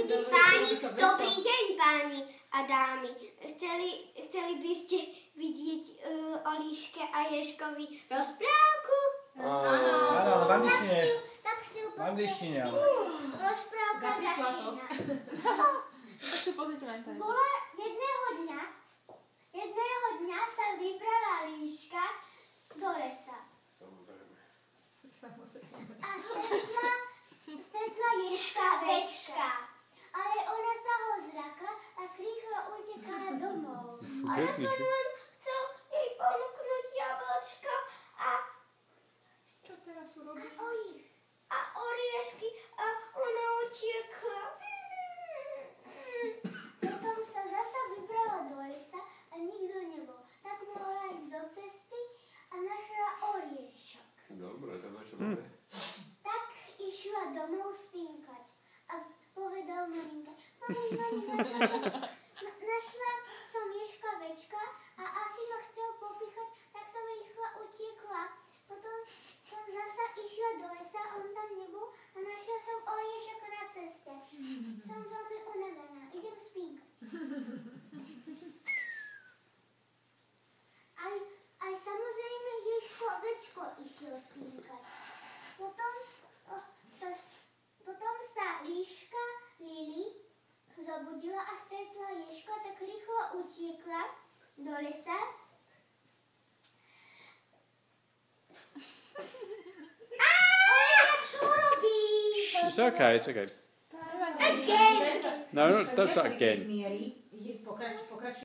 Páni, dobrý deň, páni a dámy. Chceli, chceli by ste vidieť uh, o líške a ježkovi rozprávku? Áno, ale v angličtine. Tak si ju V angličtine, ale. Rozprávka Za príplatok. začína. Bola jedného dňa, jedného dňa sa vybrala líška do lesa. A stretla, stretla ježka večka. Ale ona sa ho zrakla a rýchlo utekala domov. A ja som len chcel jej ponúknuť jablčka a, Čo teraz urobí? a, a oriešky a ona utiekla. Potom sa zasa vybrala do lesa a nikto nebol. Tak mohla ísť do cesty a našla oriešok. Dobre, to na čo máme? Tak išla domov spinkať a povedal maminke, mami, mami, večko išiel spinkať. Potom, oh, sa, potom sa líška Lili zobudila a stretla ježka, tak rýchlo utiekla do lesa. Á, Olga, čo robíš? It's okay, it's okay. Again. No, no, that's not again.